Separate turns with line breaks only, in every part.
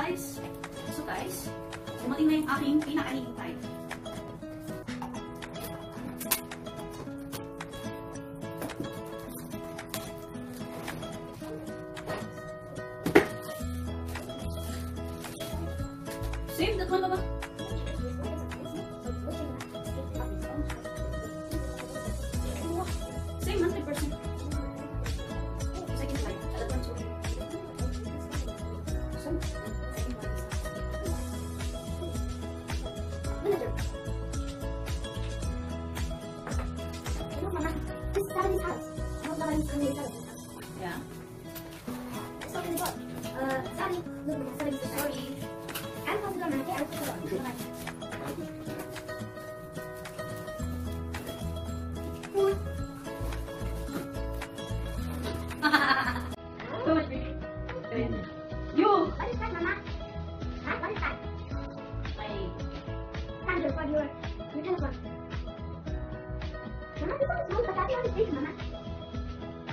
guys. So guys, dumating na yung aking pinakahihintay. Save that one, Mama. Same, 100%.
对呀那个呃家里家里是小李哈哈
哈哈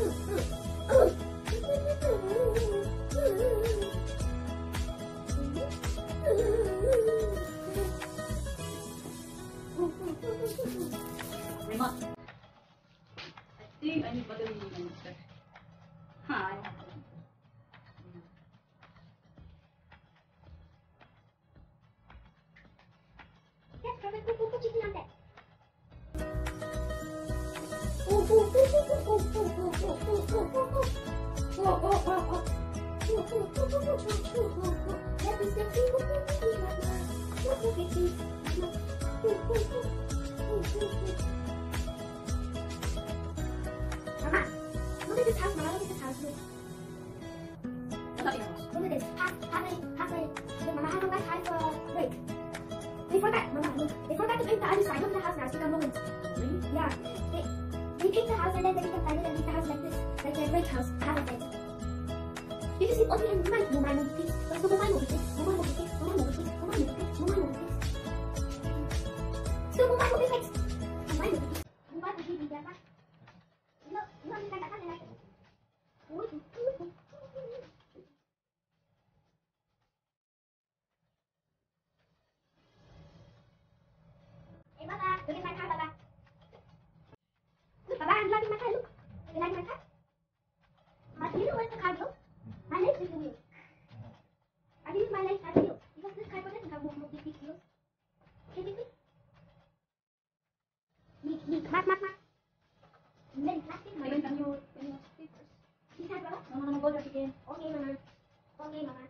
I think I need battery in my Hi.
Mama, look at this house, Mama. Look at this house. Look. Look at this. Half, half a, half a, look, Mama, half a left, half a right. They forgot, Mama, look. They forgot to paint the other side. Look at the house now. It's become ruined.
Really?
Yeah. They, they paint the house and then find it and make the house like this. Like a brick house. Half of it. You can see only in my mumay mo bitis. Basta mumay mo bitis. cardio, my legs will be I use my legs as heels because this hypertension can move with these heels. Can you see? Meek, meek, mark, mark, mark. Very plastic. When you, when you speak first. He said, Baba? No, no, no, go there again.
Okay, mama. Okay, mama.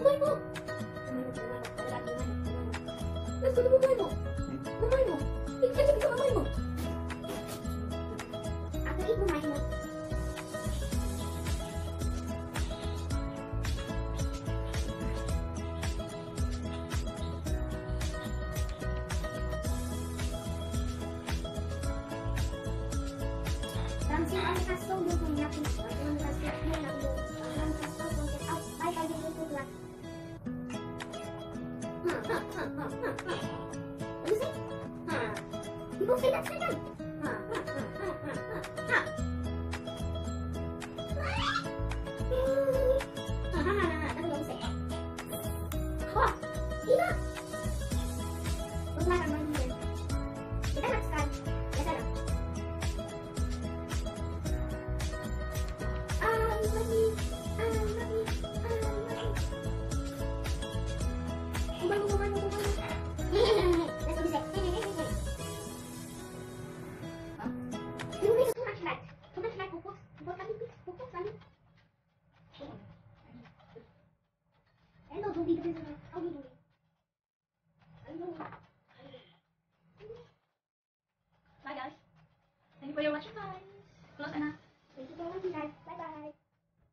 お前もおあか動きごめんごめん